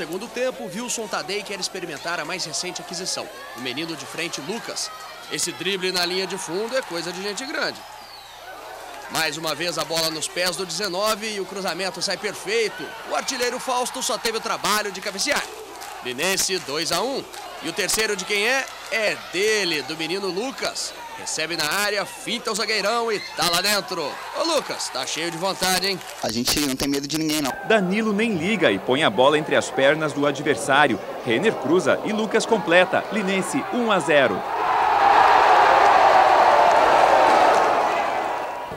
segundo tempo, Wilson Tadei quer experimentar a mais recente aquisição, o menino de frente Lucas. Esse drible na linha de fundo é coisa de gente grande. Mais uma vez a bola nos pés do 19 e o cruzamento sai perfeito. O artilheiro Fausto só teve o trabalho de cabecear. Linense 2 a 1. E o terceiro de quem é? É dele, do menino Lucas. Recebe na área, finta o zagueirão e tá lá dentro. Ô Lucas, tá cheio de vontade, hein? A gente não tem medo de ninguém, não. Danilo nem liga e põe a bola entre as pernas do adversário. Renner cruza e Lucas completa. Linense 1 a 0.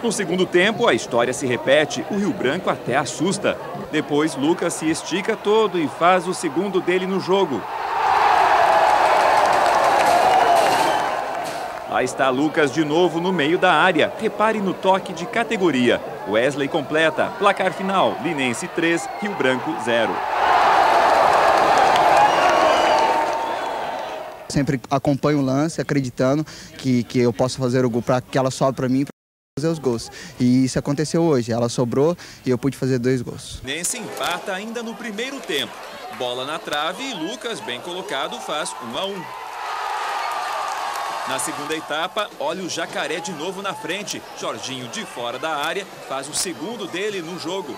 No segundo tempo, a história se repete, o Rio Branco até assusta. Depois, Lucas se estica todo e faz o segundo dele no jogo. Lá está Lucas de novo no meio da área. Repare no toque de categoria. Wesley completa. Placar final: Linense 3, Rio Branco 0. Sempre acompanho o lance, acreditando que, que eu posso fazer o gol para que ela sobe para mim fazer os gols. E isso aconteceu hoje. Ela sobrou e eu pude fazer dois gols. Nense empata ainda no primeiro tempo. Bola na trave e Lucas, bem colocado, faz 1 a 1. Na segunda etapa, olha o Jacaré de novo na frente. Jorginho de fora da área faz o segundo dele no jogo.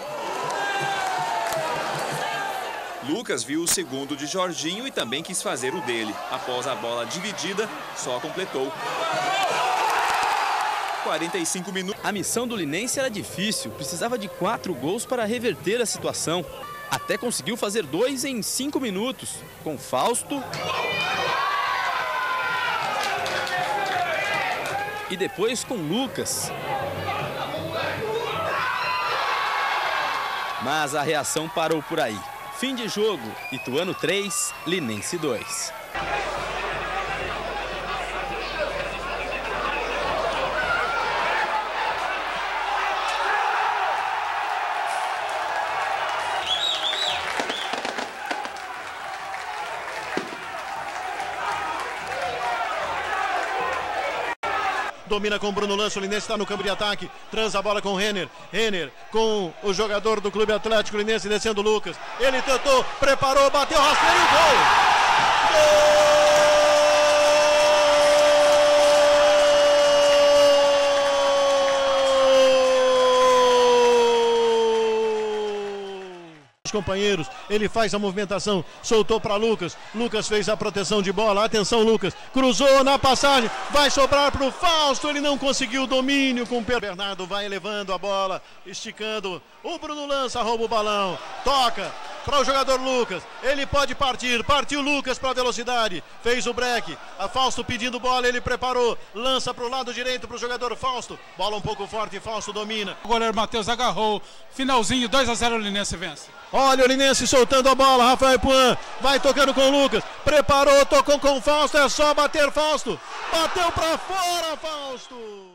Lucas viu o segundo de Jorginho e também quis fazer o dele. Após a bola dividida, só completou. 45 minutos. A missão do Linense era difícil, precisava de quatro gols para reverter a situação. Até conseguiu fazer dois em cinco minutos, com Fausto. E depois com Lucas. Mas a reação parou por aí. Fim de jogo, Ituano 3, Linense 2. Domina com Bruno Lanço, o Linense está no campo de ataque, transa a bola com Renner, Renner com o jogador do Clube Atlético Linense descendo Lucas, ele tentou, preparou, bateu, rasteiro! Gol! Companheiros, ele faz a movimentação, soltou para Lucas, Lucas fez a proteção de bola, atenção Lucas, cruzou na passagem, vai sobrar para o Fausto, ele não conseguiu o domínio com o Bernardo, vai elevando a bola, esticando, o Bruno lança, rouba o balão, toca, para o jogador Lucas. Ele pode partir. Partiu Lucas para a velocidade. Fez o break. A Fausto pedindo bola. Ele preparou. Lança para o lado direito para o jogador Fausto. Bola um pouco forte. Fausto domina. O goleiro Matheus agarrou. Finalzinho 2 a 0 o Linense vence. Olha o Linense soltando a bola. Rafael Puan vai tocando com o Lucas. Preparou, tocou com o Fausto. É só bater Fausto. Bateu para fora Fausto.